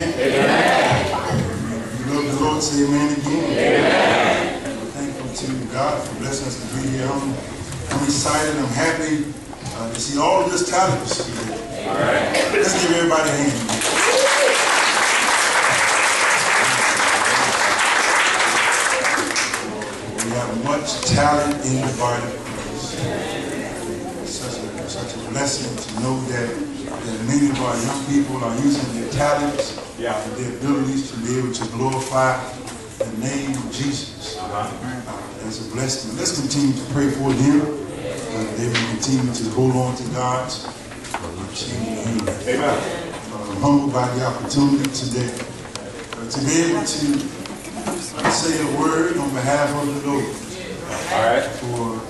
You love the Lord, say amen again. We're thankful to God for blessing us to be here. I'm, I'm excited, I'm happy uh, to see all of this talent here. Let's give everybody a hand. We have much talent in the body of Christ. Such a, such a blessing to know that, that many of our young people are using their talents Yeah. and their abilities to be able to glorify the name of Jesus. Uh-huh. Uh, It's a blessing. Let's continue to pray for them. Uh, they will continue to hold on to God's unchanging. Amen. Uh, I'm humbled by the opportunity today uh, to be able to say a word on behalf of the Lord. All right. For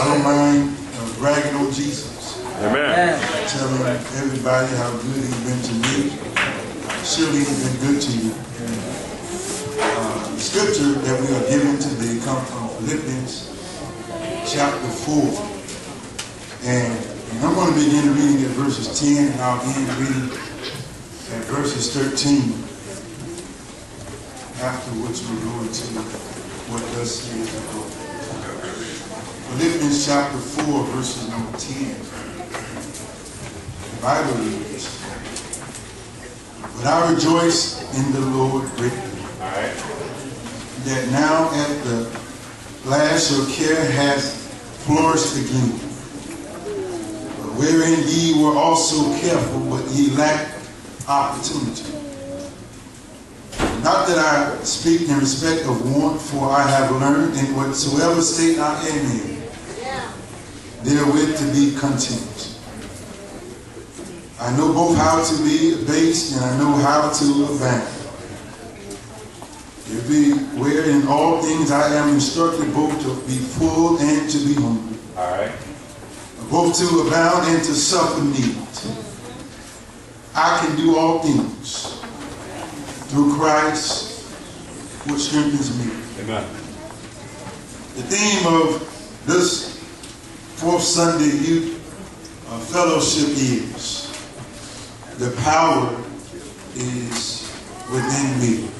I don't mind uh, bragging on Jesus, Amen. telling everybody how good He's been to me. Surely He's been good to you. Uh, the scripture that we are given today comes from Philippians chapter 4. And, and I'm going to begin reading at verses 10 and I'll end reading at verses 13. afterwards which we go into what thus says the. Philippians chapter 4, verses number 10. The Bible reads, But I rejoice in the Lord greatly All right. that now at the last your care has flourished again. But wherein ye were also careful, but ye lacked opportunity. Not that I speak in respect of want, for I have learned in whatsoever state I am in, therewith to be content. I know both how to be abased and I know how to abound. Everywhere in all things I am instructed both to be full and to be hungry, All right. both to abound and to suffer need. I can do all things through Christ, which strengthens me. Amen. The theme of this fourth Sunday youth uh, fellowship is the power is within me.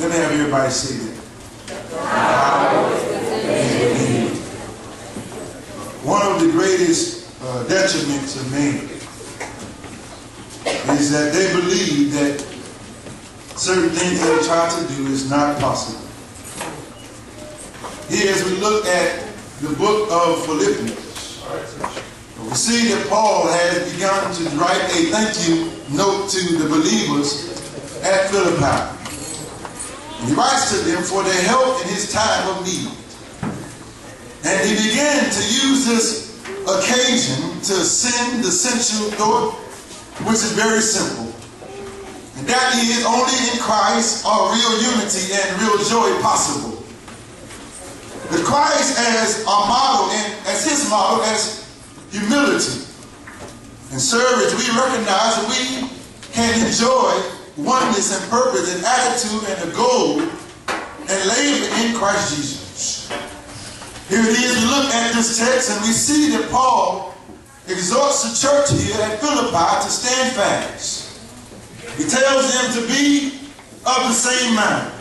Let me have everybody say that. One of the greatest uh, detriments of man is that they believe that certain things they try to do is not possible. Here, as we look at the book of Philippians, see that Paul has begun to write a thank you note to the believers at Philippi. And he writes to them for their help in his time of need. And he began to use this occasion to send the essential thought, which is very simple. And that is only in Christ are real unity and real joy possible. With Christ as our model and as his model as humility and service, we recognize that we can enjoy oneness and purpose and attitude and a goal and labor in Christ Jesus. Here it is, we look at this text and we see that Paul exhorts the church here at Philippi to stand fast. He tells them to be of the same mind.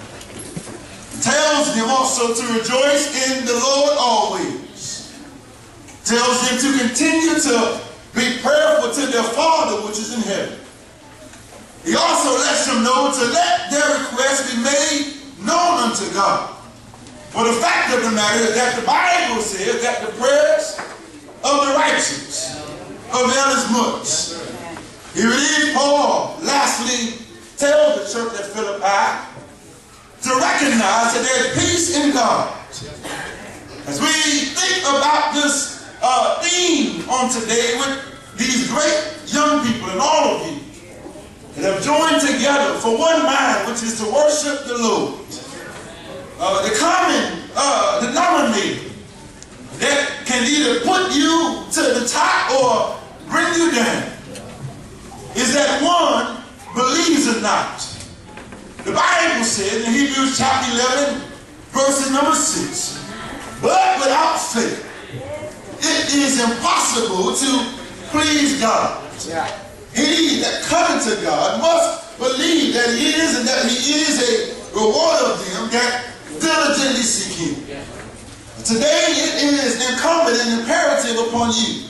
He tells them also to rejoice in the Lord always. Tells them to continue to be prayerful to their Father which is in heaven. He also lets them know to let their requests be made known unto God. For the fact of the matter is that the Bible says that the prayers of the righteous avail as much. Here it is, Paul lastly tells the church at Philippi to recognize that there's peace in God. As we think about this uh, theme on today with these great young people and all of you that have joined together for one mind, which is to worship the Lord. Uh, the common uh, denominator that can either put you to the top or bring you down is that one believes or not. The Bible says in Hebrews chapter 11, verses number 6, but without faith, it is impossible to please God. He that cometh to God must believe that he is and that he is a rewarder of them that diligently seek him. Today it is incumbent and imperative upon you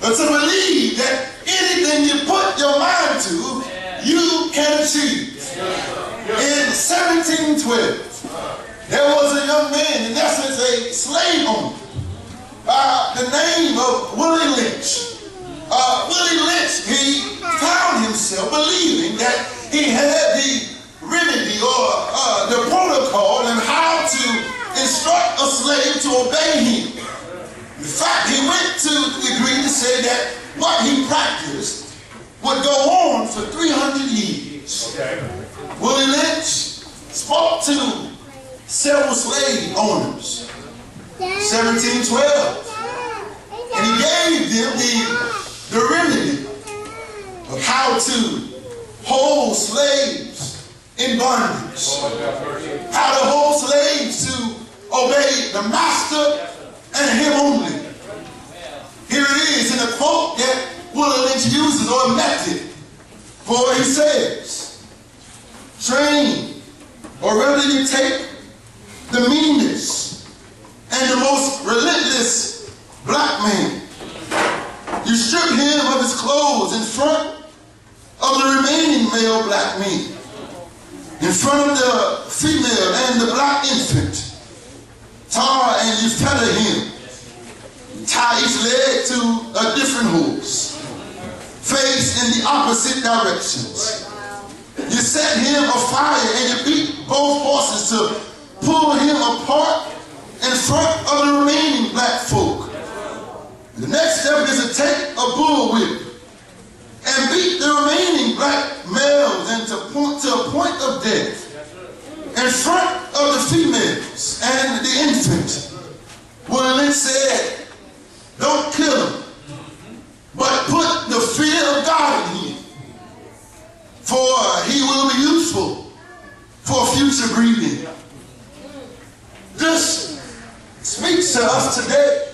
to believe that anything you put your mind to, you can achieve. In 1712, there was a young man, in essence a slave owner, by the name of Willie Lynch. Uh, Willie Lynch, he found himself believing that he had the remedy or uh, the protocol and how to instruct a slave to obey him. In fact, he went to the degree to say that what he practiced would go on for 300 years. Okay. Willie Lynch spoke to several slave owners, 1712, and he gave them the, the remedy of how to hold slaves in bondage, how to hold slaves to obey the master and him only. Here it is in a quote that Lynch uses or method. For he says, train or rather you take the meanest and the most relentless black man. You strip him of his clothes in front of the remaining male black men, in front of the female and the black infant tar and you tether him. Tie each leg to a different horse. Face in the opposite directions. You set him afire and you beat both horses to pull him apart in front of the remaining black folk. The next step is to take a bullwhip and beat the remaining black males into point to a point of death in front of the females and the infants. infant. Willie said, don't kill them, but put the fear of God in him, for he will be useful for future breeding. This speaks to us today.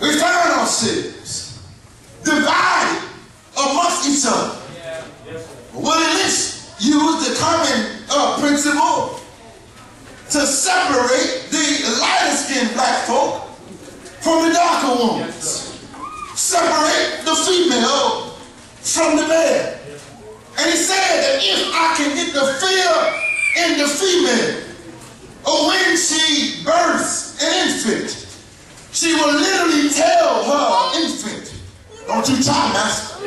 We find ourselves divided amongst each other. Willie Lynch used the common uh, principle to separate the lighter skinned black folk from the darker ones. Separate the female from the male. And he said that if I can get the fear in the female, or when she births an infant, she will literally tell her infant, don't you try, master.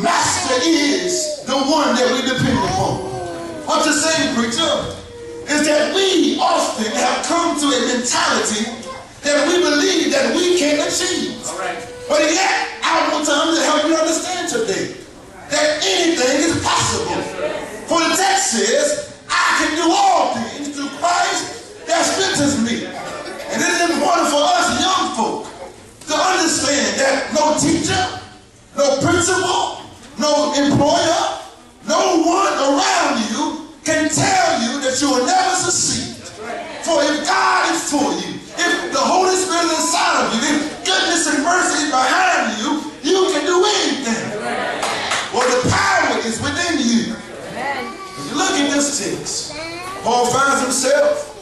Master is the one that we depend upon. What you're saying, preacher, is that we often have come to a mentality that we believe that we can achieve. But yet, I want to help you understand today that anything is possible. For the text says, I can do all things Christ that strengthens me. And it is important for us young folk to understand that no teacher, no principal, no employer, no one around you can tell you that you will never succeed. For if God is for you, if the Holy Spirit is inside of you, if goodness and mercy is behind you, you can do anything. Well, the power is within you. You look at this text, Paul finds himself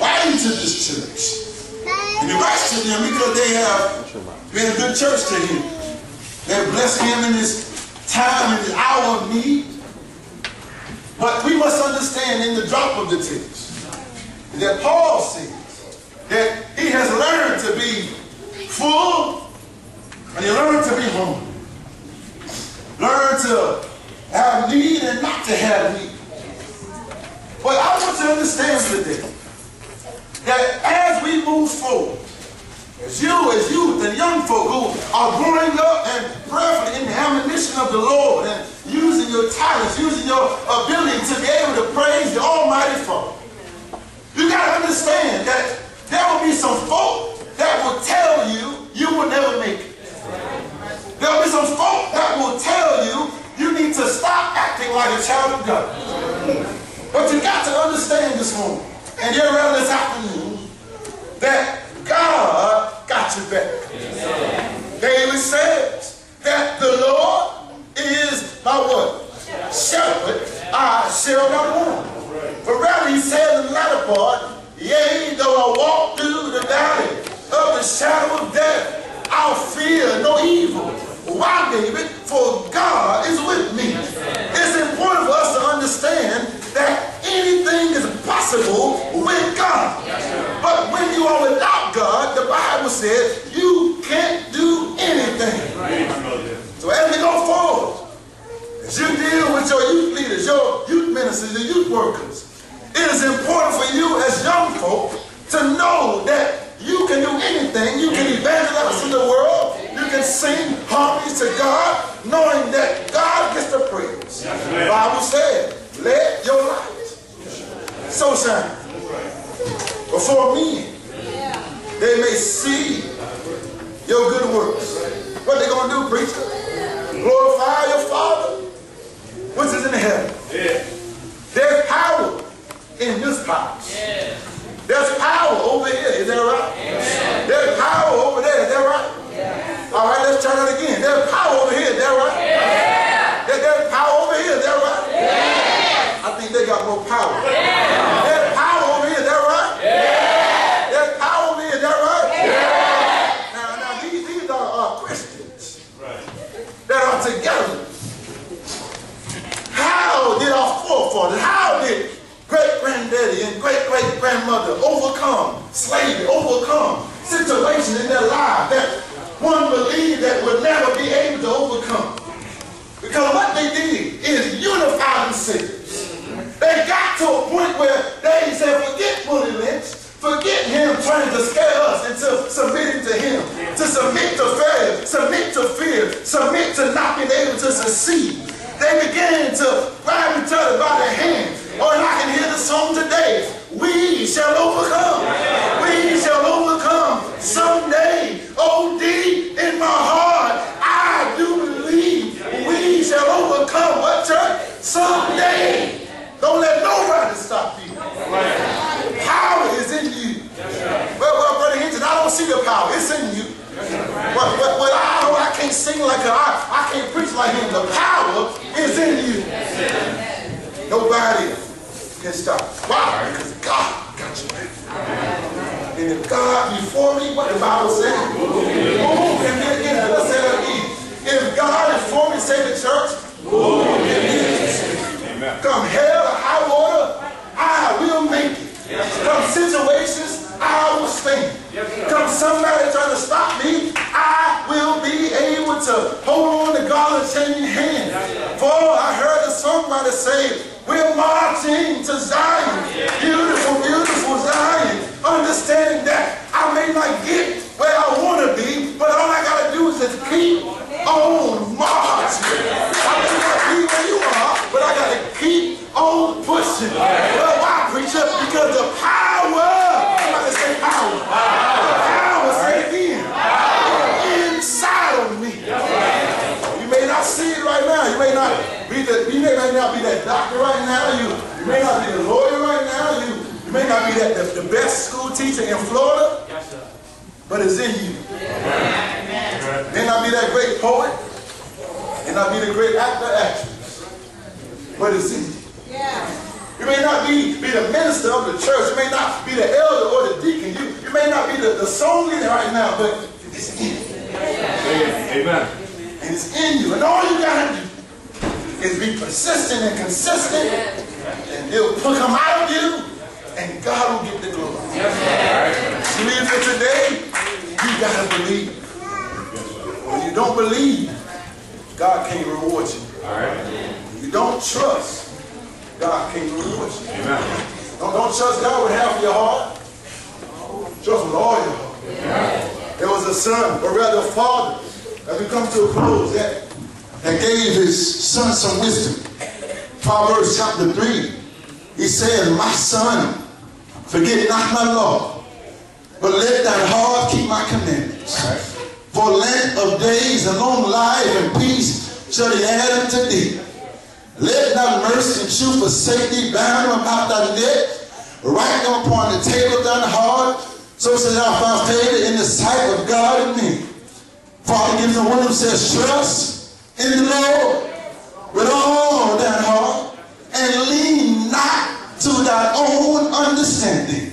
writing to this church. And he writes to them because they have been a good church to him. They have blessed him in his time in the hour of need. But we must understand in the drop of the text that Paul says that he has learned to be full and he learned to be hungry. Learn to have need and not to have need. But I want you to understand today that as we move forward, as you, as youth and young folk who are growing up and prayerfully in the admonition of the Lord and using your talents, using your ability to be able to praise the Almighty Father. You got to understand that there will be some folk that will tell you you will never make it. There will be some folk that will tell you you need to stop acting like a child of God. But you got to understand this morning, and you're around this afternoon, that God got you back. Amen. Daily says that the Lord is my what? Shepherd. I shall not want. But rather he said in the latter part, Yea, though I walk through the valley of the shadow of death, I'll fear no evil. Why, David? For God is with me. It's important for us to understand that anything is possible with God. Yes, but when you are without God, the Bible says you can't do anything. Right. So as we go forward, as you deal with your youth leaders, your youth ministers, your youth workers, overcome slavery, overcome situations in their life that one believed that would never be able to overcome. Because what they did is unify themselves. They got to a point where they said, forget Willie Lynch, forget him trying to scare us into submitting to him, to submit to failure, submit to fear, submit to not being able to succeed. They began to grab each other by the hand or I can hear the song today. We shall overcome. We shall overcome someday. Oh, deep in my heart, I do believe we shall overcome. What church? Someday. Don't let nobody stop you. Power is in you. Well, well, Brother Henton, I don't see the power. It's in you. But, but, but I, I can't sing like him. I, I can't preach like him. The power is in you. Nobody can stop. Why? Because God got you back. And if God before me, what the Bible says, oh, and then again, let's say that again. If God is for me, say the church, come hell or high water, I will make it. Come situations, I will stand. Come somebody trying to stop me, I will be able to hold on to God's changing hand. For I heard a songwriter say, we're marching to Zion. Beautiful, beautiful Zion. Understanding that I may not get where I want to be, but all I got to do is just keep on marching. I may not be where you are, but I got to keep on pushing. Well, why, preacher? Because the power, somebody say power. The power, say it again, inside of me. You may not see it right now. You may you may not be that doctor right now. You, you may not be the lawyer right now. You, you may not be that the, the best school teacher in Florida. Yes, sir. But it's in you. Amen. May not be that great poet. May not be the great actor, actress. But it's in you. Yeah. You may not be, be the minister of the church. You may not be the elder or the deacon. You, you may not be the, the song leader right now, but it's in you. Amen. And it's in you. And all you got to do is be persistent and consistent, and it will come out of you, and God will get the glory. Yes, believe it today, you got to believe. When you don't believe, God can't reward you. When you don't trust, God can't reward you. Amen. Don't, don't trust God with half your heart. Trust with all your heart. There was a son, or rather a father, as we come to a close, that and gave his son some wisdom. Proverbs chapter 3, he said, My son, forget not my law, but let thy heart keep my commandments. For length of days and long life and peace shall he add unto thee. Let not mercy and truth forsake thee, bound about thy neck, write them upon the table of thine heart, so shall thou find favor in the sight of God and me. Father gives a word says, trust in the Lord with all that heart and lean not to thy own understanding.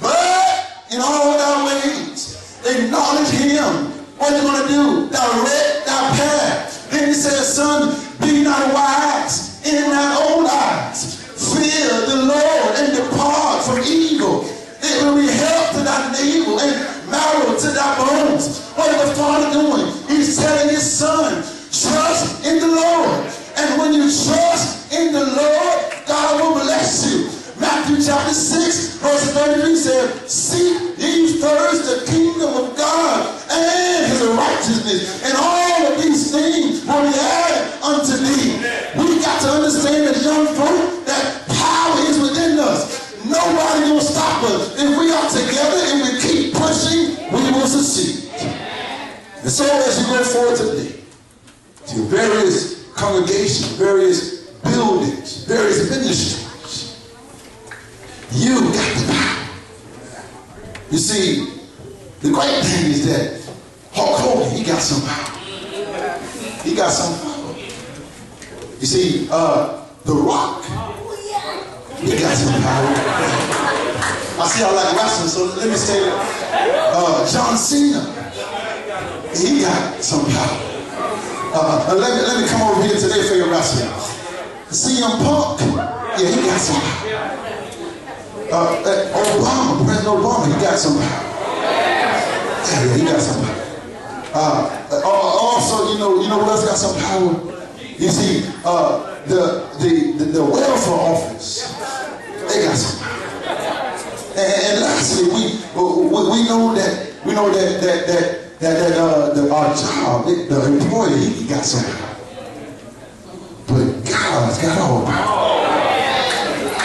But in all thy ways, acknowledge him. What are you going to do? Direct thy path. Then he says, son, be not wise in thy own eyes. Fear the Lord and depart from evil. It will be help to thy neighbor and marrow to thy bones. What is the Father doing? He's telling his son, trust in the Lord. And when you trust in the Lord, God will bless you. Matthew chapter 6, verse 33 says, Seek ye first the kingdom of God and his righteousness, and all of these things will be added unto thee. We got to understand as young folk that power is within us. Nobody will stop us. If we are together and we keep pushing, we will succeed. And so as you go forward today, to various congregations, various buildings, various ministries, you got the power. You see, the great thing is that Hulk Hogan, he got some power. He got some power. You see, uh, The Rock, he got some power. I see I like wrestling, so let me say. Uh, John Cena, he got some power. Uh, let, me, let me come over here to their favorite wrestler. CM Punk, yeah, he got some. Uh, uh, Obama, President Obama, he got some power. Yeah, he got some. Uh, uh, also, you know, you know what else got some power? You see, uh, the, the, the the welfare office, they got some. And, and lastly, we, we we know that we know that that that that, that uh, the, our job, the employee, he got some. But God's got all power.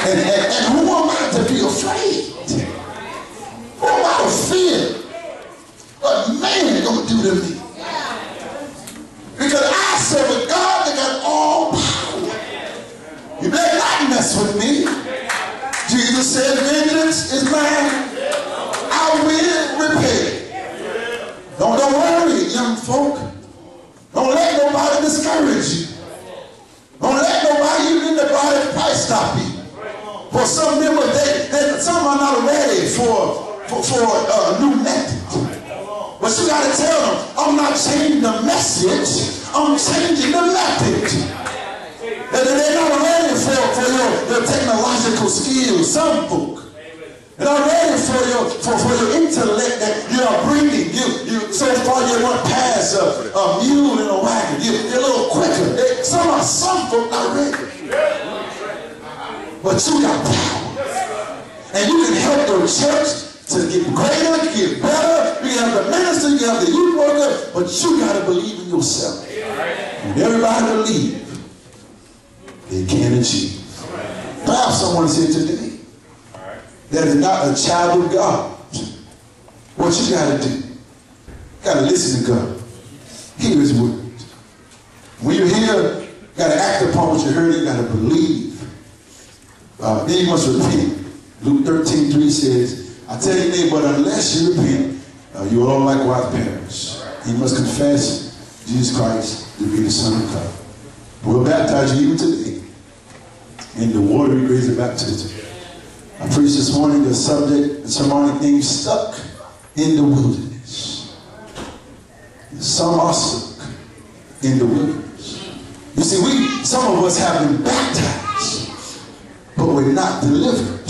And, and, and who am I to be afraid? Who am I to fear? What man is going to do to me? Because I serve a God that got all power. You better not mess with me. Jesus said, vengeance is mine. I will repay. Don't, don't worry, young folk. Don't let nobody discourage you. Don't let nobody, even in the body of Christ, stop you. For some members, they, they, some are not ready for, for, for a new method. But you got to tell them, I'm not changing the message, I'm changing the method. They're not ready for, for your, your technological skills, some not ready for your, for, for your intellect that you are bringing. You, you, so far you went past a, a mule and a wagon. You, you're a little quicker. They, some are some folk not ready. But you got power. And you can help the church to get greater, get better. You have the minister, you have the youth worker, but you got to believe in yourself. And everybody believe they can achieve. Perhaps someone said today that is not a child of God. What you got to do? You got to listen to God. Hear His word. When you hear, you got to act upon what you heard. You got to believe. Uh, then you must repent. Luke 13, 3 says, I tell you, neighbor, but unless you repent, uh, you will all likewise perish. You must confess Jesus Christ to be the Son of God. We'll baptize you even today in the watery grace of baptism. I preached this morning the subject, the sermonic theme, stuck in the wilderness. Some are stuck in the wilderness. You see, we some of us have been baptized, but we're not delivered.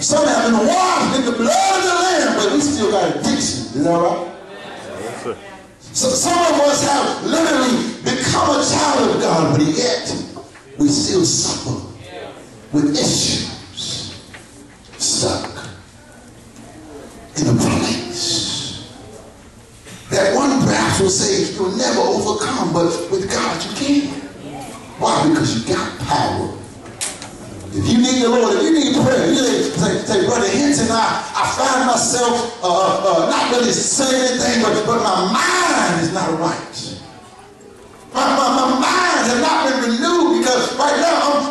Some have been washed in the blood of the Lamb, but we still got addiction. Is that right? So some of us have literally become a child of God, but yet we still suffer with issues stuck in a place that one perhaps will say you'll never overcome, but with God you can. Why? Because you got power. If you need the Lord, if you need prayer, you say, say, say Brother Henton, I, I find myself uh, uh, not really saying anything, but, but my mind is not right. My, my, my mind has not been renewed because right now I'm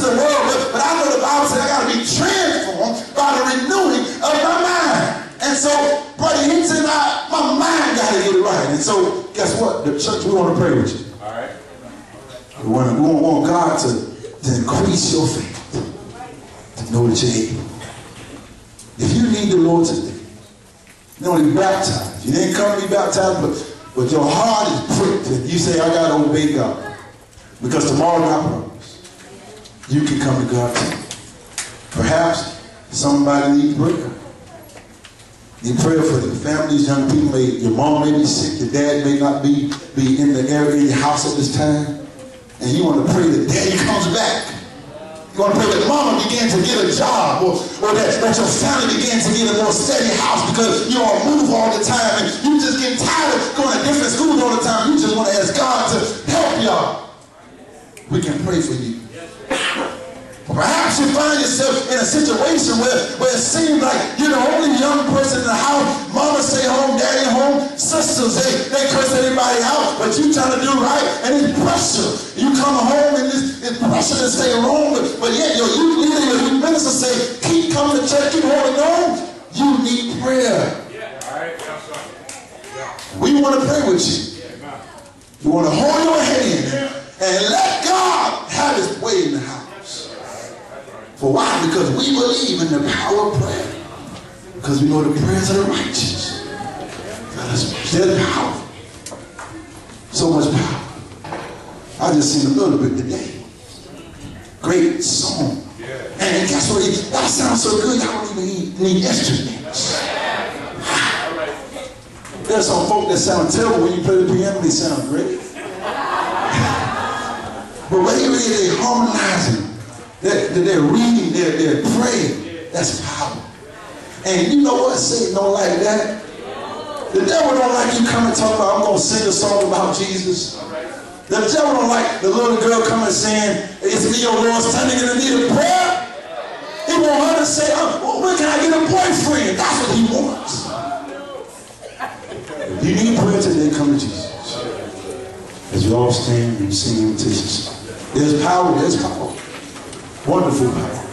to the world. But, but I know the Bible says I got to be transformed by the renewing of my mind. And so, Brother Henton, I, my mind got to get it right. And so, guess what? The church, we want to pray with you. All right. We want, we want God to, to increase your faith, to know that you're able. If you need the Lord today, you don't be baptized. You didn't come to be baptized, but, but your heart is pricked and you say, I got to obey God. Because tomorrow God promised. You can come to God too. Perhaps somebody needs prayer. You pray for the families, young people. May, your mom may be sick, your dad may not be, be in the area in your house at this time. And you want to pray that daddy comes back. You want to pray that mama begin to get a job or, or that, that your family begin to get a more steady house because you're on move all the time and you just get tired of going to different schools all the time. You just want to ask God to help y'all. We can pray for you. Perhaps you find yourself in a situation where, where it seems like you're the only young person in the house. Mama stay home, daddy home, sisters, they, they curse everybody out, but you trying to do right, and it's pressure. You come home and it's, it's pressure to stay wrong, but, yet your youth leader, your youth minister say, keep coming to church, keep holding on. You need prayer. We want to pray with you. We want to hold your hand and let God have his way in the house. For why? Because we believe in the power of prayer. Because we know the prayers of the righteous. There's power. So much power. I just seen a little bit today. Great song. And guess what? That sounds so good, y'all don't even need, need instruments. There's some folk that sound terrible when you play the piano, they sound great. but when you really they harmonizing, they're, they're reading, they're, they're praying. That's power. And you know what? Satan don't like that. The devil don't like you coming talking about, I'm going to sing a song about Jesus. The devil don't like the little girl coming saying, it's me, your Lord, standing in the need a prayer. He want her to say, oh, can I get a boyfriend? That's what he wants. If you need prayer today, come to Jesus. As you all stand and sing invitations. There's power, there's power. Wonderful.